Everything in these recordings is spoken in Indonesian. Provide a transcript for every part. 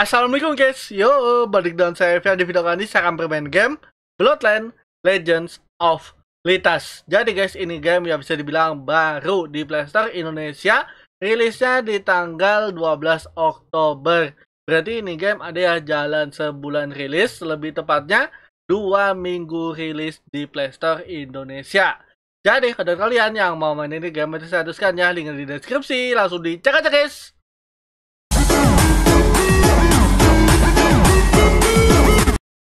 Assalamualaikum guys, yo balik dengan saya Fia di video kali ini saya akan bermain game Bloodline Legends of Litas. Jadi guys ini game yang bisa dibilang baru di Playstore Indonesia, rilisnya di tanggal 12 Oktober. Berarti ini game ada ya jalan sebulan rilis, lebih tepatnya dua minggu rilis di Playstore Indonesia. Jadi kalau kalian yang mau main ini game bisa saya ya link di deskripsi, langsung dicek aja guys.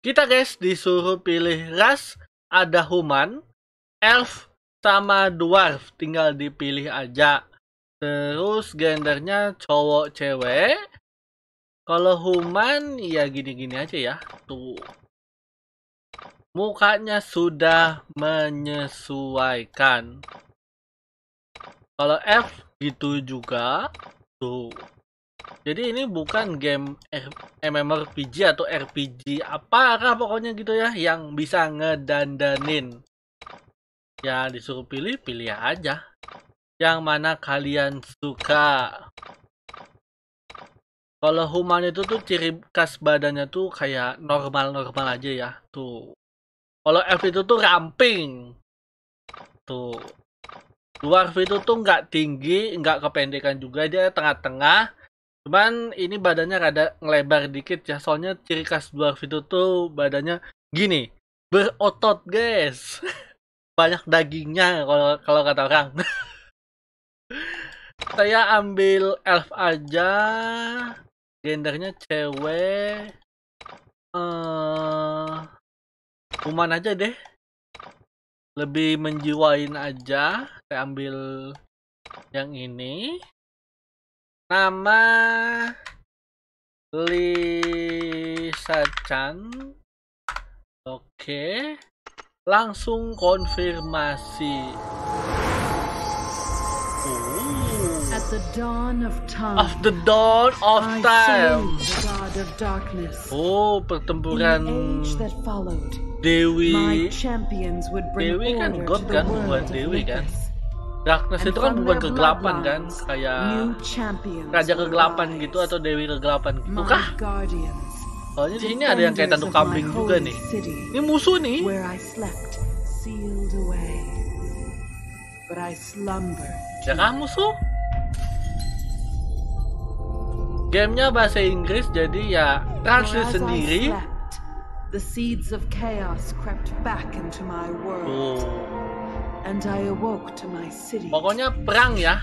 Kita guys disuruh pilih ras, ada human, elf, sama dwarf. Tinggal dipilih aja. Terus gendernya cowok cewek. Kalau human ya gini-gini aja ya. Tuh. Mukanya sudah menyesuaikan. Kalau F gitu juga. Tuh. Jadi ini bukan game MMORPG atau RPG apa pokoknya gitu ya yang bisa ngedandanin. Ya disuruh pilih, pilih aja. Yang mana kalian suka. Kalau human itu tuh ciri khas badannya tuh kayak normal-normal aja ya. Tuh. Kalau F itu tuh ramping. Tuh. Dwarf itu tuh nggak tinggi, nggak kependekan juga, dia tengah-tengah Cuman ini badannya rada ngelebar dikit ya, soalnya ciri khas dwarf itu tuh badannya gini, berotot guys. Banyak dagingnya kalau kata orang. Saya ambil elf aja. Gendernya cewek. Eh uh, aja deh. Lebih menjiwain aja. Saya ambil yang ini. Nama Lisa Chan. Oke. Langsung konfirmasi. At the dawn of time. Of the dawn of time. of darkness. Oh, pertempuran followed, my Dewi. champions would bring Dewi kan god kan, bukan Dewi kan? Darkness And itu kan bukan kegelapan kan, kayak raja kegelapan gitu atau dewi kegelapan gitu kah? Soalnya di sini ada yang kayak tanduk kambing juga nih. Ini musuh nih. Ya kan musuh? Gamenya bahasa Inggris jadi ya translate sendiri. the seeds of chaos crept back into my world, Tuh. And I awoke to my city. Pokoknya perang ya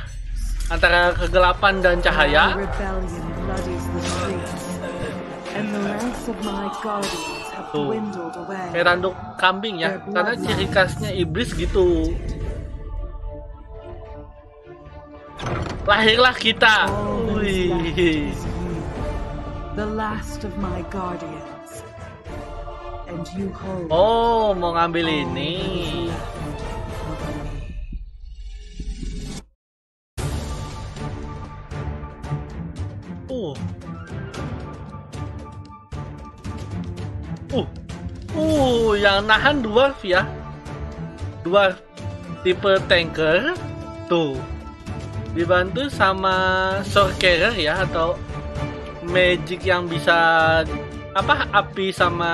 antara kegelapan dan cahaya. Tuh. Kayak tanduk kambing ya, karena ciri khasnya iblis gitu. Lahirlah kita. All that is left Wih. is you, the last of my guardians, and you hold Oh, mau ngambil ini. Uh, nahan dwarf ya. Dwarf tipe tanker. Tuh. Dibantu sama sword carrier ya atau magic yang bisa apa api sama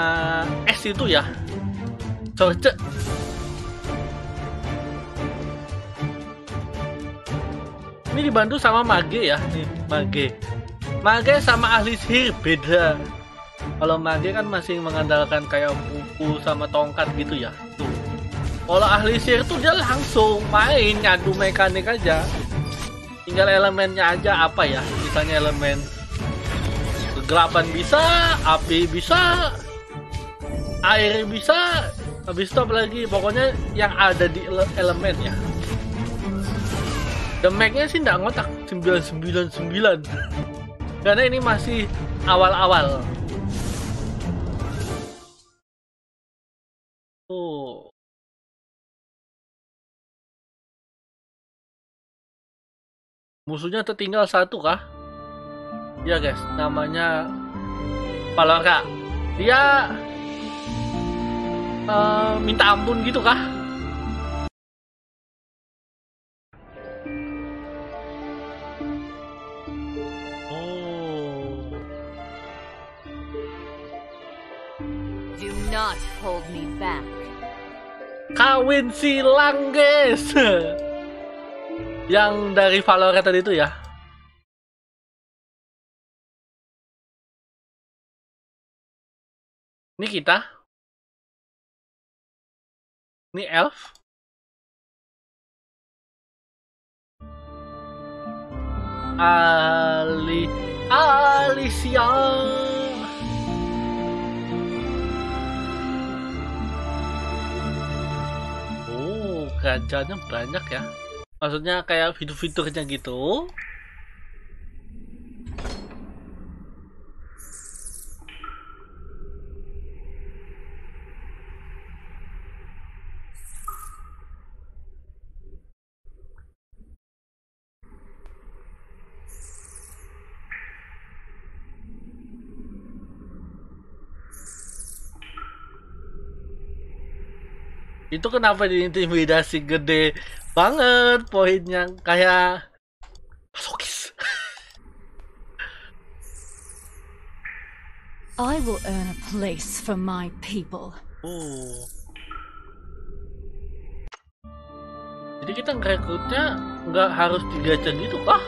es itu ya. Sorce. Ini dibantu sama mage ya, nih mage. Mage sama ahli sihir beda. Kalau mage kan masih mengandalkan kayak buku sama tongkat gitu ya. Tuh. Kalau ahli sihir tuh dia langsung main ngadu mekanik aja. Tinggal elemennya aja apa ya? Misalnya elemen kegelapan bisa, api bisa, air bisa, habis apa lagi? Pokoknya yang ada di ele- elemen ya. Damage-nya sih nggak ngotak 999 karena ini masih awal-awal musuhnya tertinggal satu kah? Ya guys. Namanya Palora dia eh, minta ampun gitu kah not hold me back. Kawin silang, guys. Yang dari Valorant tadi itu ya. Ini kita. Ini elf. Ali Alicia. Kerajaannya banyak ya. Maksudnya kayak fitur-fiturnya gitu. Itu kenapa diintimidasi gede banget poinnya kayak masokis. I will earn a place for my people. oh jadi kita ngerekrutnya nggak harus digacha gitu kah?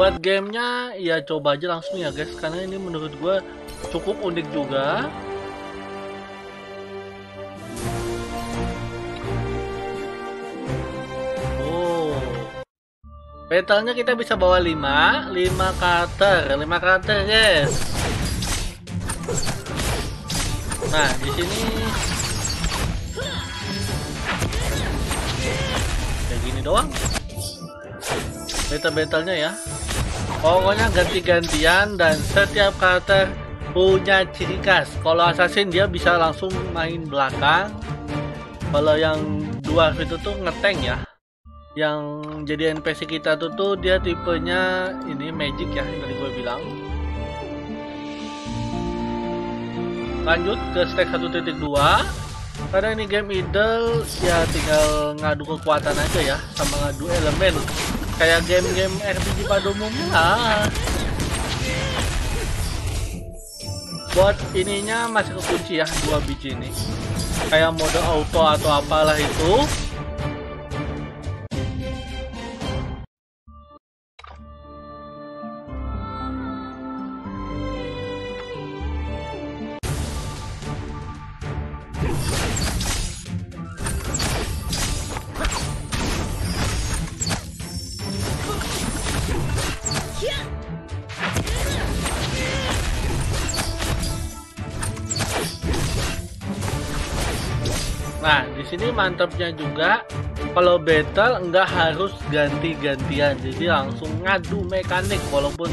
Buat gamenya ya coba aja langsung ya guys. Karena ini menurut gue cukup unik juga Battle-nya kita bisa bawa 5, 5 karakter, 5 karakter, guys. Nah, di sini kayak gini doang. Battle-battlenya ya. Pokoknya ganti-gantian dan setiap karakter punya ciri khas. Kalau assassin dia bisa langsung main belakang. Kalau yang dua itu tuh ngeteng ya yang jadi NPC kita tuh tuh dia tipenya ini magic ya yang tadi gue bilang. Lanjut ke stage 1.2 karena ini game idle ya tinggal ngadu kekuatan aja ya sama ngadu elemen. Kayak game-game RPG pada umumnya buat ininya masih kekunci ya dua biji ini. Kayak mode auto atau apalah itu sini mantapnya juga kalau battle nggak harus ganti-gantian, jadi langsung ngadu mekanik walaupun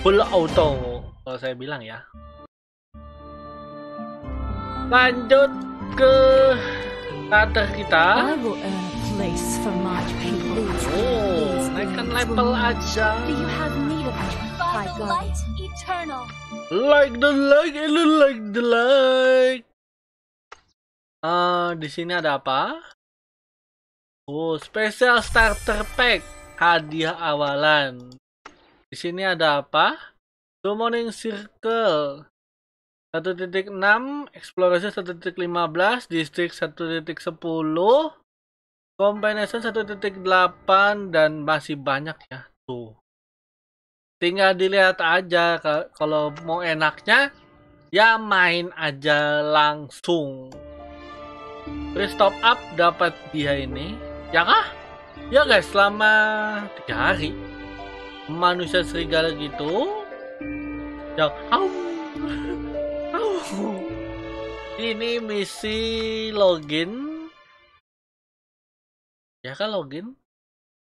full auto kalau saya bilang ya. Lanjut ke karakter kita. Oh, naikkan level aja. Like the like, and like the like. Ah, di sini ada apa? Oh, special starter pack, hadiah awalan. Di sini ada apa? Summoning Circle 1.6, Exploration 1.15, District 1.10, Combination 1.8 dan masih banyak ya. Tuh. Tinggal dilihat aja ka- kalau mau enaknya ya main aja langsung. Free top up dapat dia ini. Ya kah? Ya guys, selama tiga hari manusia serigala gitu. Au. Au. Ini misi login. Ya kan login?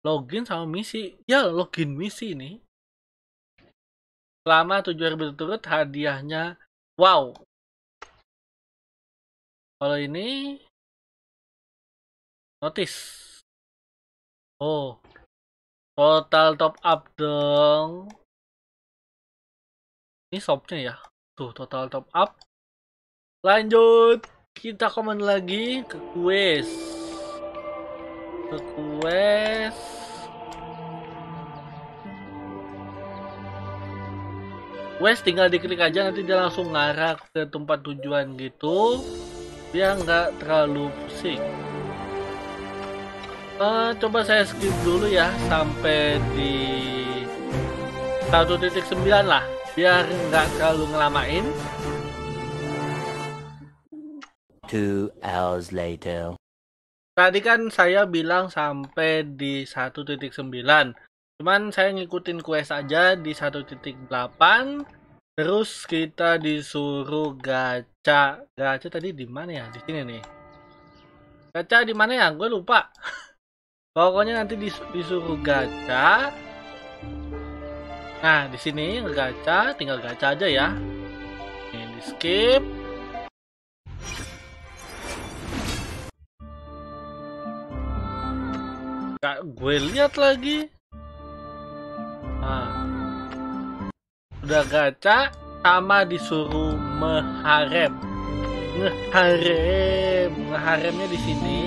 Login sama misi. Ya login misi ini. Selama tujuh hari berturut hadiahnya. Wow. Kalau ini notice oh. Total top up dong. Ini shopnya ya? Tuh total top up. Lanjut. Kita komen lagi ke quest ke quest West tinggal diklik aja nanti dia langsung ngarah ke tempat tujuan gitu. Biar nggak terlalu pusing Eh, coba saya skip dulu ya sampai di 1.9 lah biar nggak terlalu ngelamain Two hours later. Tadi kan saya bilang sampai di 1.9. Cuman saya ngikutin quest aja di 1.8. Terus kita disuruh gacha. Gacha tadi di mana ya? Di sini nih. Gacha di mana ya? Gue lupa. Pokoknya nanti dis- disuruh gacha. Nah, di sini gacha, tinggal gacha aja ya. Ini skip. Gak gue lihat lagi. Nah. Udah gacha sama disuruh meharem. Ngeharem. Ngeharemnya di sini.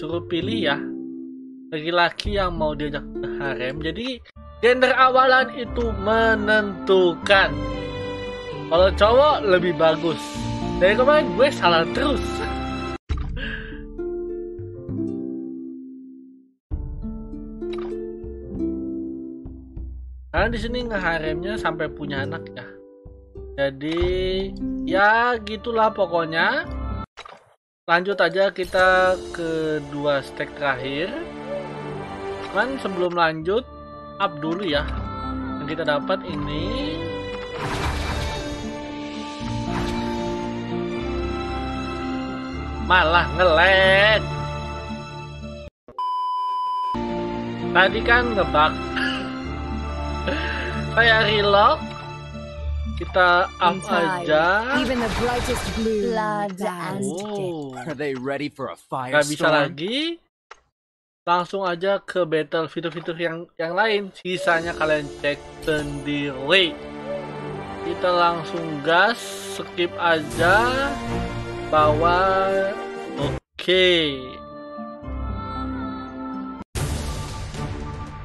Disuruh pilih ya. Laki-laki yang mau diajak ke harem. Jadi gender awalan itu menentukan. Kalau cowok lebih bagus. Dari kemarin gue salah terus. Karena di sini ngeharemnya sampai punya anak ya. Jadi ya gitulah pokoknya. Lanjut aja kita ke dua stack terakhir. Cuman sebelum lanjut up dulu ya. Yang kita dapat ini malah ngelag. Tadi kan ngebug saya reload kita up aja. Even the brightest blue blood and oh. Are they ready for a nggak bisa lagi. Langsung aja ke battle fitur-fitur yang yang lain. Sisanya kalian cek sendiri. Kita langsung gas skip aja bawa. Oke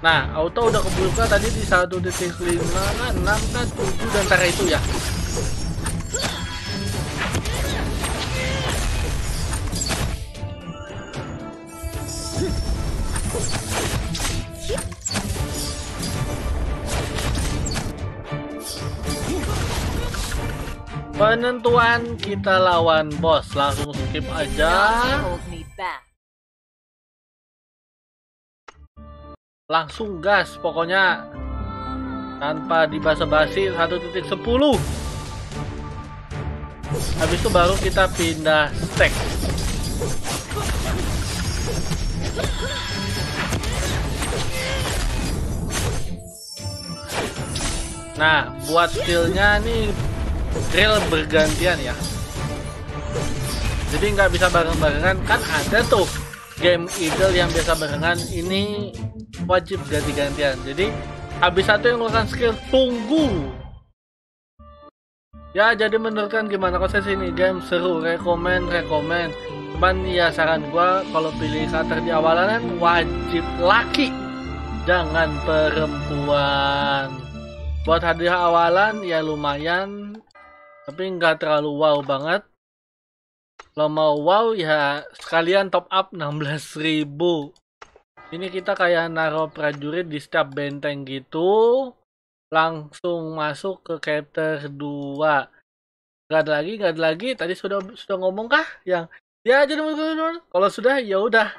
Nah, auto udah kebuka tadi di 1.5 kan, 6 kan, 7 dan antara itu ya. Penentuan kita lawan bos, langsung skip aja. Langsung gas pokoknya. Tanpa dibasa-basi 1.10 habis itu baru kita pindah stack nah buat skillnya nih drill bergantian ya. Jadi nggak bisa bareng-barengan kan ada tuh game idol yang biasa barengan. Ini wajib ganti-gantian. Jadi habis satu yang melakukan skill tunggu. Ya jadi menurut kan gimana kok saya ini? Game seru rekomen rekomen. Cuman ya saran gua kalau pilih karakter di awalan kan wajib laki. Jangan perempuan. Buat hadiah awalan ya lumayan. Tapi nggak terlalu wow banget. Kalau mau wow ya sekalian top up 16.000 ini kita kayak naruh prajurit di setiap benteng gitu langsung masuk ke chapter 2 gak ada lagi gak ada lagi. Tadi sudah sudah ngomong kah? Yang ya jadi kalau sudah ya udah.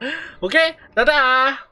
Oke dadah